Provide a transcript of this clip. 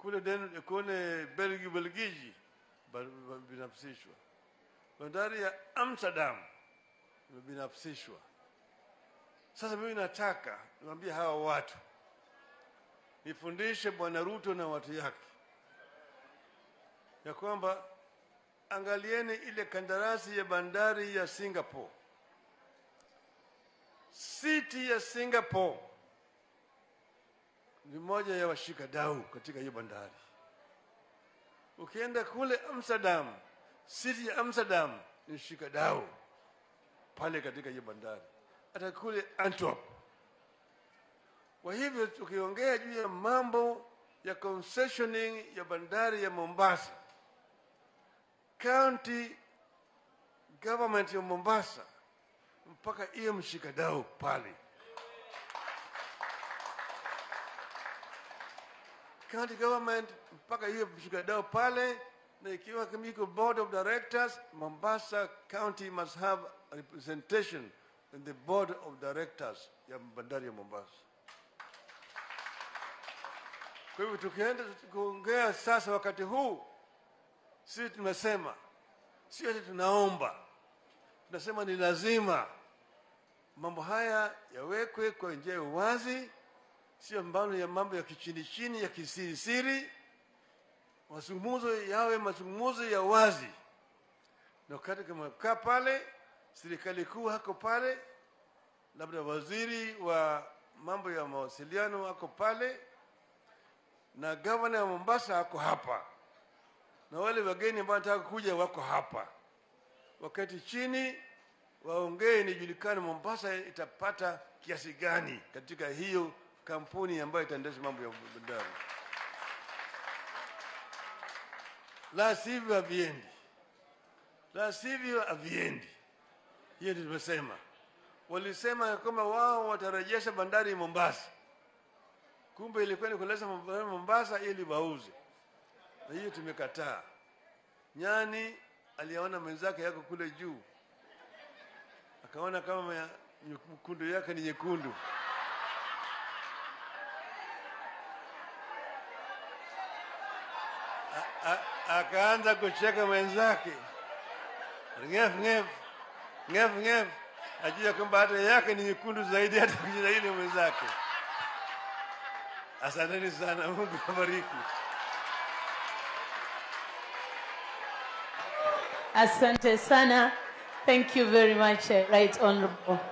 kule Den- kule Belgi Belgiji binafsishwa. Bandari ya Amsterdam imebinafsishwa. Sasa mimi nataka niwaambie hawa watu, nifundishe Bwana Ruto na watu yake ya kwamba angalieni ile kandarasi ya bandari ya Singapore. City ya Singapore ni moja ya washika dau katika hiyo bandari. Ukienda kule Amsterdam, city ya Amsterdam ni shika dau pale katika hiyo bandari, hata kule Antwerp. Kwa hivyo tukiongea juu ya mambo ya concessioning ya bandari ya Mombasa, county government ya Mombasa mpaka hiyo mshikadau pale. County government mpaka hiyo mshikadau pale, na ikiwa kimiko iko board of directors, Mombasa county must have representation in the board of directors ya bandari ya Mombasa. Kwa hivyo tukienda kuongea sasa, wakati huu sisi tumesema, sio ati tunaomba, tunasema ni lazima mambo haya yawekwe kwa njia ya uwazi, sio mbano ya mambo ya kichini chini ya kisirisiri. Mazungumzo yawe mazungumzo ya wazi, na wakati kama kaa pale, serikali kuu hako pale, labda waziri wa mambo ya mawasiliano hako pale, na gavana ya Mombasa ako hapa, na wale wageni ambao wanataka kuja wako hapa. Wakati chini waongee, nijulikane Mombasa itapata kiasi gani katika hiyo kampuni ambayo itaendesha mambo ya bandari, la sivyo haviendi, la sivyo haviendi. Hiyo ndio tumesema. Walisema ya kwamba wao watarejesha bandari Mombasa, kumbe ilikuwa ni kuleta Mombasa ili wauze, na hiyo tumekataa. Nyani aliona mwenzake yako kule juu, akaona kama ya- nyekundu yake ni nyekundu, akaanza kucheka mwenzake, ngef ngef ngef ngef, ajua kwamba hata yake ni nyekundu zaidi hata kushinda ile mwenzake. Asanteni sana, Mungu abariki Asante sana. Thank you very much, uh, Right Honorable.